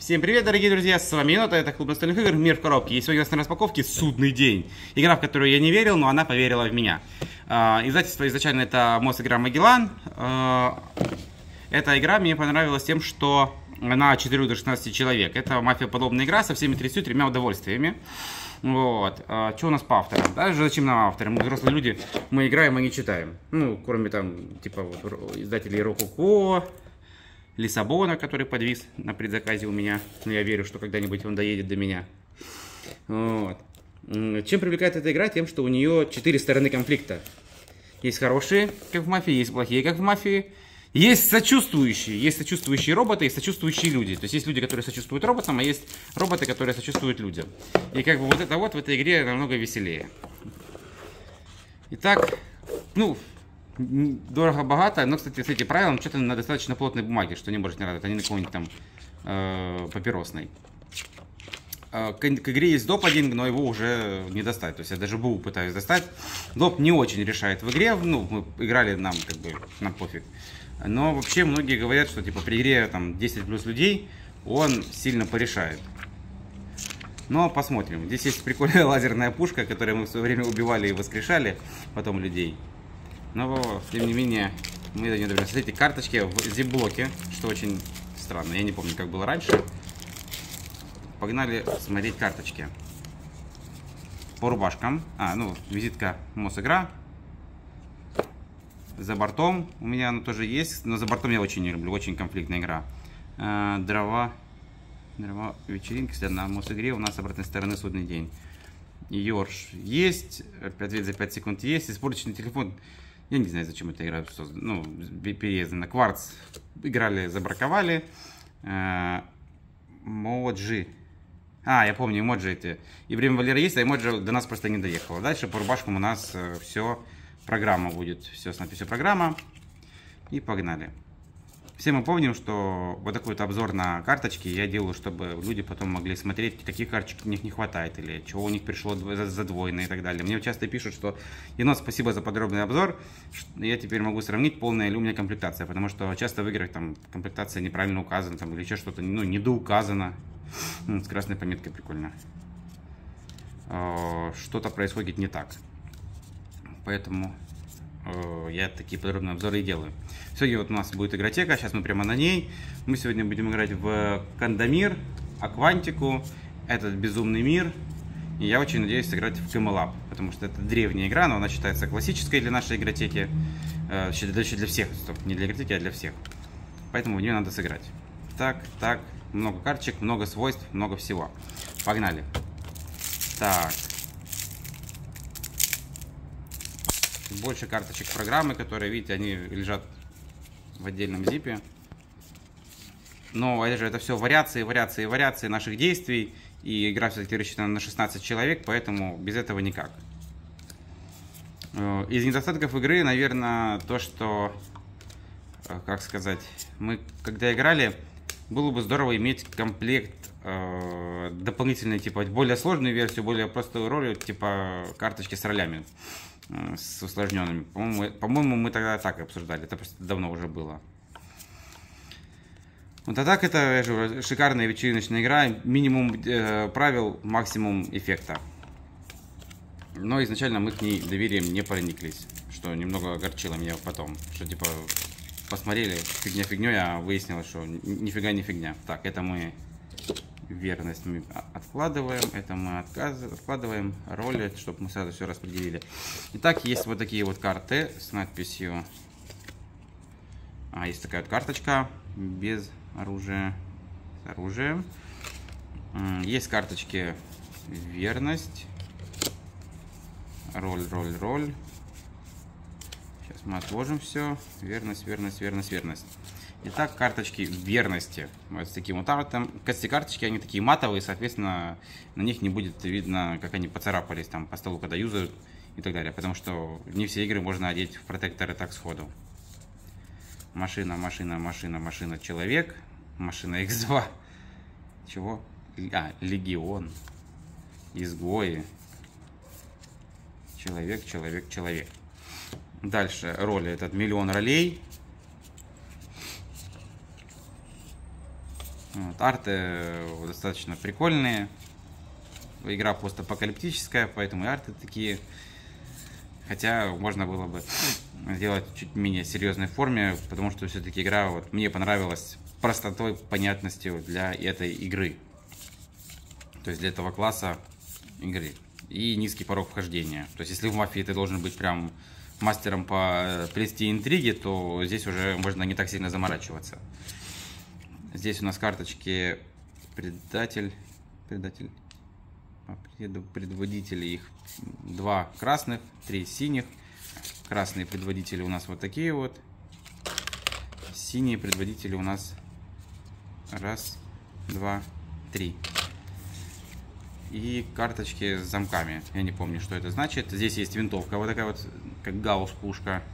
Всем привет, дорогие друзья, с вами Енота, это клуб настольных игр «Мир в коробке». И сегодня у нас на распаковке «Судный день». Игра, в которую я не верил, но она поверила в меня. А, издательство изначально это МОС игра «Магеллан». А, эта игра мне понравилась тем, что она от 4 до 16 человек. Это мафия-подобная игра со всеми 33 удовольствиями. Вот. А, что у нас по авторам? Даже зачем нам авторы? Мы взрослые люди, мы играем, а не читаем. Ну, кроме там, типа, вот, издателей Рококо, Лиссабона, который подвис на предзаказе у меня. Но я верю, что когда-нибудь он доедет до меня. Вот. Чем привлекает эта игра? Тем, что у нее четыре стороны конфликта. Есть хорошие, как в мафии, есть плохие, как в мафии. Есть сочувствующие, есть сочувствующие роботы и сочувствующие люди. То есть есть люди, которые сочувствуют роботам, а есть роботы, которые сочувствуют людям. И как бы вот это вот в этой игре намного веселее. Итак, ну, дорого-богато, но, кстати, с этим правилом что-то на достаточно плотной бумаге, что не может не радовать, а не на какой-нибудь там э, папиросной. Э, к, к игре есть доп. один, но его уже не достать. То есть я даже БУ пытаюсь достать. Доп не очень решает в игре. Ну, мы играли, нам как бы, нам пофиг. Но вообще многие говорят, что типа при игре там 10 плюс людей он сильно порешает. Но посмотрим. Здесь есть прикольная лазерная пушка, которой мы в свое время убивали и воскрешали потом людей. Но, тем не менее, мы до нее доберемся. Смотрите, карточки в zip-блоке, что очень странно. Я не помню, как было раньше. Погнали смотреть карточки. По рубашкам. А, ну, визитка Мосигра. За бортом у меня она тоже есть, но за бортом я очень не люблю, очень конфликтная игра. А, дрова, дрова вечеринки, кстати, на Мосигре у нас с обратной стороны судный день. Йорш есть, ответ за 5 секунд есть, испорченный телефон. Я не знаю, зачем эта игра создана. Ну, переездана. Кварц играли, забраковали. Э, Моджи. А, я помню, эмоджи эти. И время Валера есть, а эмоджи до нас просто не доехало. Дальше по рубашкам у нас э, все, программа будет. Все с надписью программа. И погнали. Все мы помним, что вот такой вот обзор на карточки я делаю, чтобы люди потом могли смотреть, каких карточек у них не хватает, или чего у них пришло задвоено и так далее. Мне часто пишут, что Енот, спасибо за подробный обзор, я теперь могу сравнить, полная ли у меня комплектация, потому что часто в играх там комплектация неправильно указана, там, или еще что-то, ну, недоуказано. С красной пометкой прикольно. А, что-то происходит не так. Поэтому Э, я такие подробные обзоры и делаю. Сегодня вот у нас будет игротека, сейчас мы прямо на ней. Мы сегодня будем играть в Кандамир, Аквантику, этот безумный мир. И я очень надеюсь сыграть в Camelab, потому что это древняя игра, но она считается классической для нашей игротеки. Э, для, для всех, стоп, не для игротеки, а для всех. Поэтому в нее надо сыграть. Так, так, много карточек, много свойств, много всего. Погнали. Так, больше карточек программы, которые, видите, они лежат в отдельном зипе. Но это же это все вариации, вариации, вариации наших действий. И игра все-таки рассчитана на 16 человек, поэтому без этого никак. Э, из недостатков игры, наверное, то, что, э, как сказать, мы когда играли, было бы здорово иметь комплект э, дополнительный, типа, более сложную версию, более простую роль, типа карточки с ролями. Э, с усложненными. По-моему, по-моему, мы тогда так обсуждали. Это просто давно уже было. Вот а так это же, шикарная вечериночная игра. Минимум э, правил, максимум эффекта. Но изначально мы к ней доверием не прониклись. Что немного огорчило меня потом. Что типа посмотрели фигня фигней, а выяснилось, что нифига не фигня. Так, это мы верность мы откладываем, это мы отказ, откладываем роли, чтобы мы сразу все распределили. Итак, есть вот такие вот карты с надписью. А, есть такая вот карточка без оружия, с оружием. Есть карточки верность, роль, роль, роль. Сейчас мы отложим все. Верность, верность, верность, верность. Итак, карточки верности. Вот с таким вот артом. Эти карточки, они такие матовые, соответственно, на них не будет видно, как они поцарапались там по столу, когда юзают и так далее. Потому что не все игры можно одеть в протекторы так сходу. Машина, машина, машина, машина, человек. Машина X2. Чего? А, легион. Изгои. Человек, человек, человек. Дальше роли. Этот миллион ролей Вот, арты достаточно прикольные. Игра постапокалиптическая, поэтому и арты такие. Хотя можно было бы сделать чуть менее серьезной форме, потому что все-таки игра вот, мне понравилась простотой, понятностью для этой игры. То есть для этого класса игры. И низкий порог вхождения. То есть если в мафии ты должен быть прям мастером по плести интриги, то здесь уже можно не так сильно заморачиваться. Здесь у нас карточки предатель, предатель, а, предводители их два красных, три синих. Красные предводители у нас вот такие вот. Синие предводители у нас раз, два, три. И карточки с замками. Я не помню, что это значит. Здесь есть винтовка, вот такая вот, как гаусс-пушка.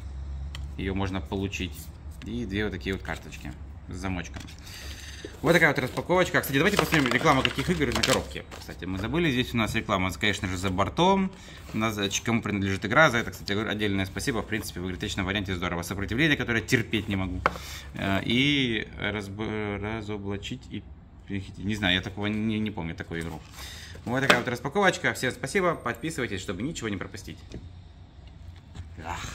Ее можно получить. И две вот такие вот карточки с замочком. Вот такая вот распаковочка. Кстати, давайте посмотрим рекламу каких игр на коробке. Кстати, мы забыли, здесь у нас реклама, конечно же, за бортом. Кому принадлежит игра, за это, кстати, отдельное спасибо. В принципе, в игротечном варианте здорово. Сопротивление, которое терпеть не могу. Э, и разб... разоблачить и... Не знаю, я такого не, не помню, такую игру. Вот такая вот распаковочка. Всем спасибо, подписывайтесь, чтобы ничего не пропустить. Ах.